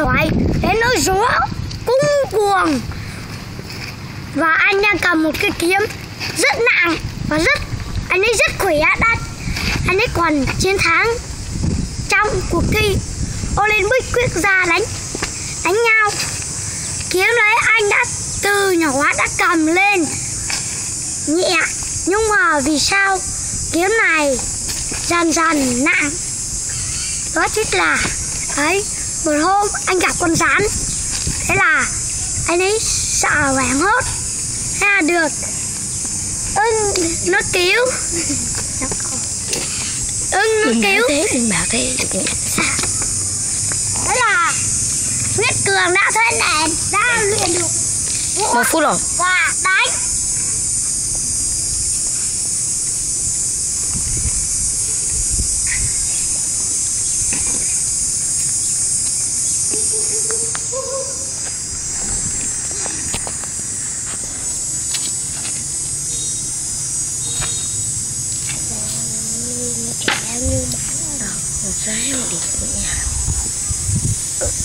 thoại. Để nói gió cũng cuồng. Và anh đang cầm một cái kiếm rất nặng và rất, anh ấy rất khỏe đã anh ấy còn chiến thắng trong cuộc thi Olympic quyết ra đánh đánh nhau. Kiếm đấy anh đã từ nhỏ đã cầm lên. Nhẹ, nhưng mà vì sao kiếm này dần dần nặng? Đó chính là, ấy một hôm anh gặp con rắn. Thế là anh ấy sợ hoảng hốt. Thế là được. Ưng nó cứu. Ưng nó cứu. thế đừng bảo thế. Thế là huyết cường đã thế nền đã luyện được một phút rồi. và đánh một sáng một điểm của nhà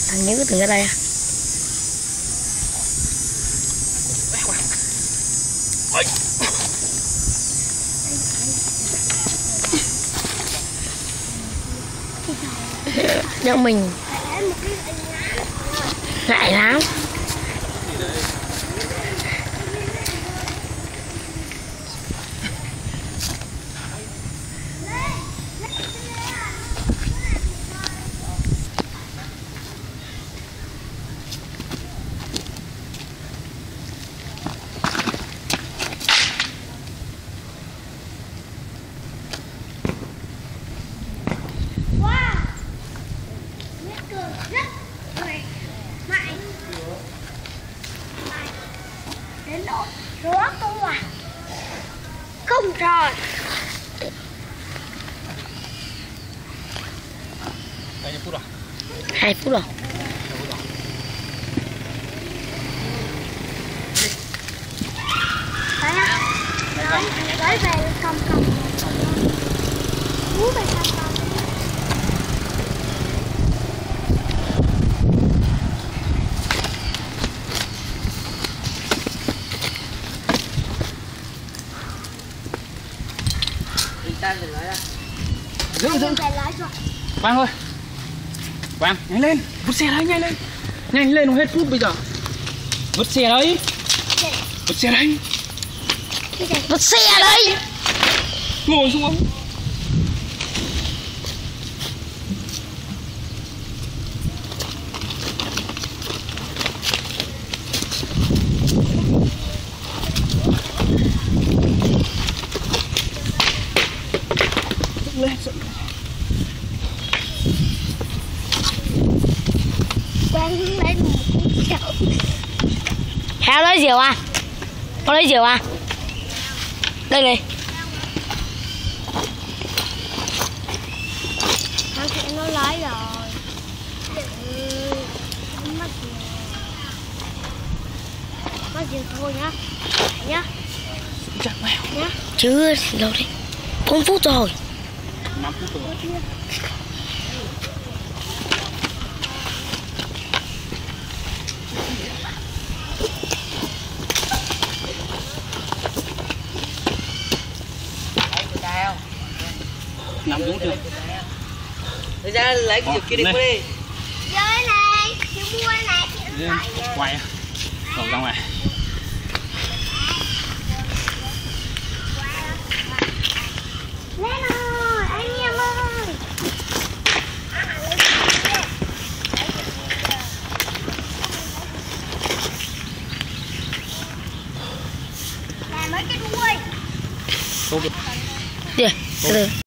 thằng nhớ từng cái đây à? Nhau mình. Ngại lắm. Công hòa không nhiêu phút rồi? hai phút rồi. Đấy á đấy đấy về cầm cầm Cú về cầm cầm Dừng dừng. về lại rồi Quang ơi. Quang, nhanh lên. Vứt xe đấy, nhanh lên. Nhanh lên không hết phút bây giờ. Vứt xe đấy. Vứt xe đấy. vứt xe đây Ngồi xuống. Lên quang lên một cái chậu. Heo lấy rượu à? Con lấy rượu à? Đây này. Thằng sẽ nó lấy rồi. Ừ, rồi. Mất rồi thôi nhá. Nhá. Chắc mèo. Nhá. Chưa đâu đi 4 phút rồi 5 phút rồi. Nằm đúng chưa? Bây giờ lấy cái kia đi qua đi. Chơi này Chị mua này Quay. Rồi ra ngoài. 对，对。